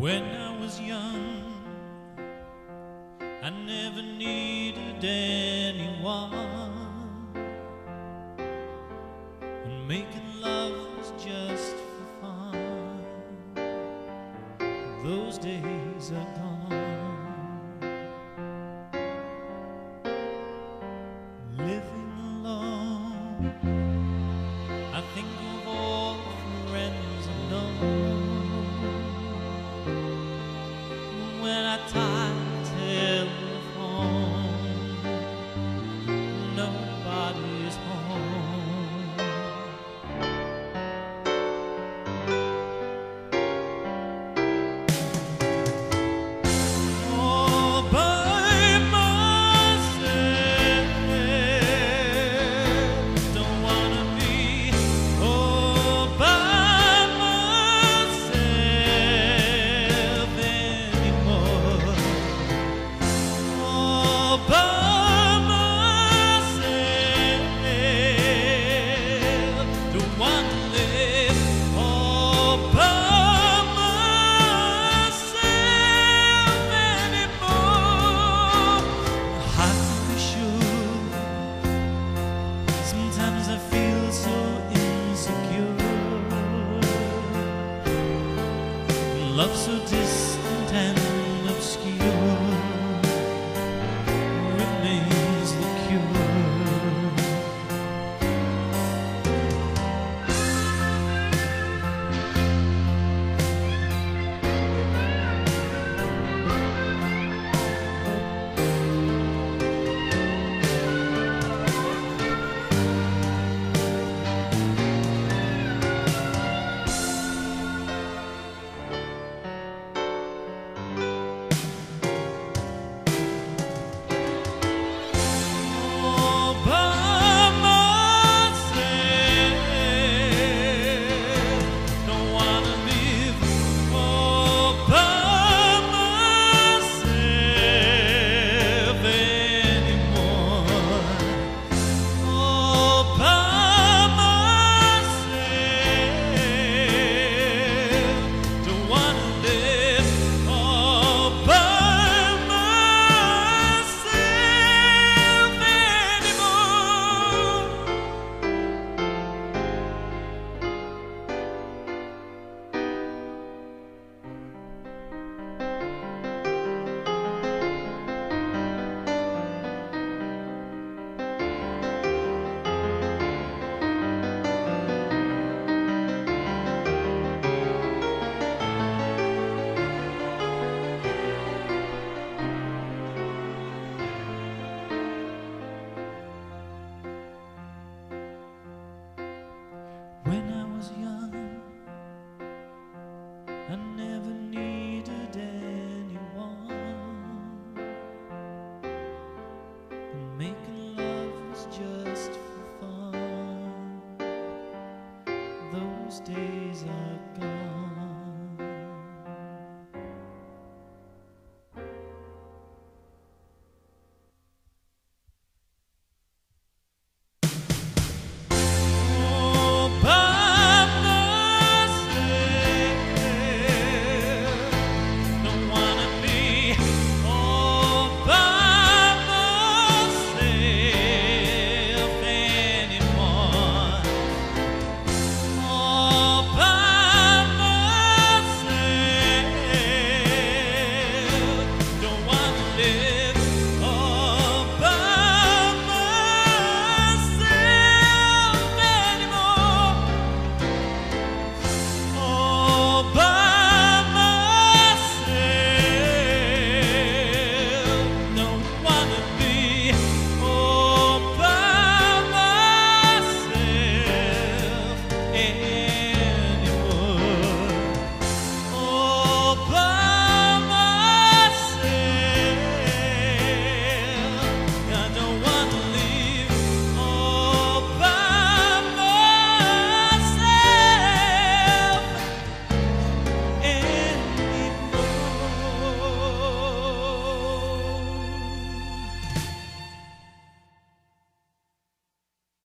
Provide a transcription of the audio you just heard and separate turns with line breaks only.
When I was young, I never needed anyone. And making love was just for fun. Those days are gone. When I tie love so distant.